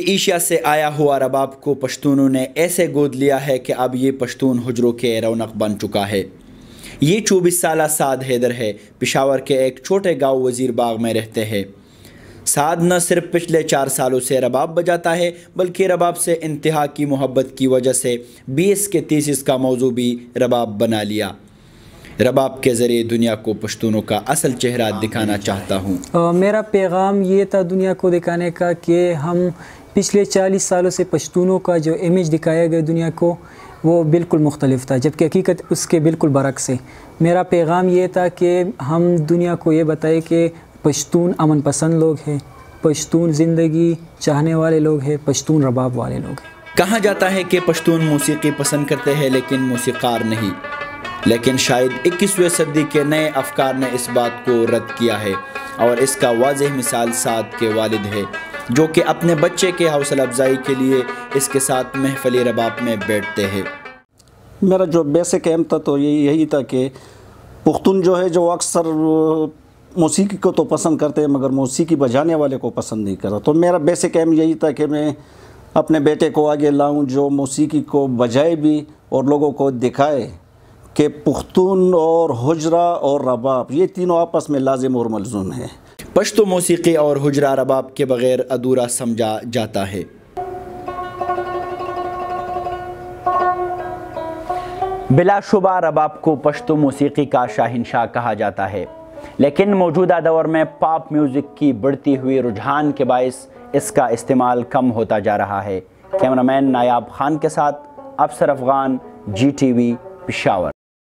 Asia سے آیا ہوا رباب کو پشتونوں نے ایسے گود لیا ہے کہ اب یہ پشتون حجروں کے رونق بن چکا ہے۔ یہ چوبیس سالہ سعد حیدر ہے، پشاور کے ایک چھوٹے گاؤں وزیر باغ میں رہتے ہیں۔ سعد نہ صرف پچھلے چار سالوں سے رباب بجاتا ہے، بلکہ رباب سے انتہا کی محبت کی وجہ سے بیس کے تیسیس کا موضوع بھی رباب بنا لیا۔ رباب کے ذریعے دنیا کو پشتونوں کا اصل چہرہ دکھانا چاہتا ہوں۔ میرا پیغام یہ تھا دنیا کو دکھانے کا کہ ہم پچھلے چالیس سالوں سے پشتونوں کا جو امیج دکھایا گیا دنیا کو، وہ بالکل مختلف تھا، جبکہ حقیقت اس کے بالکل برعکس ہے۔ میرا پیغام یہ تھا کہ ہم دنیا کو یہ بتائے کہ پشتون امن پسند لوگ ہیں، پشتون زندگی چاہنے والے لوگ ہیں، پشتون رباب والے لوگ ہیں۔ کہا جاتا ہے کہ پشتون موسیقی پسند کرتے ہیں لیکن موسیقار نہیں۔ لیکن شاید اکیسویں صدی کے نئے افکار نے اس بات کو رد کیا ہے اور اس کا واضح مثال سعد کے والد ہے۔ جو کہ اپنے بچے کے حوصلہ افزائی کے لیے اس کے ساتھ محفل رباب میں بیٹھتے ہیں۔ میرا جو بیسک ایم تھا تو یہی یہی تھا کہ پختون جو ہے جو اکثر موسیقی کو تو پسند کرتے ہیں، مگر موسیقی بجانے والے کو پسند نہیں کرا تو میرا بیسک ایم یہی تھا کہ میں اپنے بیٹے کو آگے لاؤں جو موسیقی کو بجائے بھی اور لوگوں کو دکھائے کہ پختون اور حجرہ اور رباب، یہ تینوں آپس میں لازم اور ملزوم ہیں۔ پشتو موسیقی اور حجرہ رباب کے بغیر ادھورا سمجھا جاتا ہے۔ بلا شبہ رباب کو پشتو موسیقی کا شاہنشاہ کہا جاتا ہے۔ لیکن موجودہ دور میں پاپ میوزک کی بڑھتی ہوئی رجحان کے باعث اس کا استعمال کم ہوتا جا رہا ہے۔ کیمرامین نایاب خان کے ساتھ Afsar Afghan G T V, Peshawar.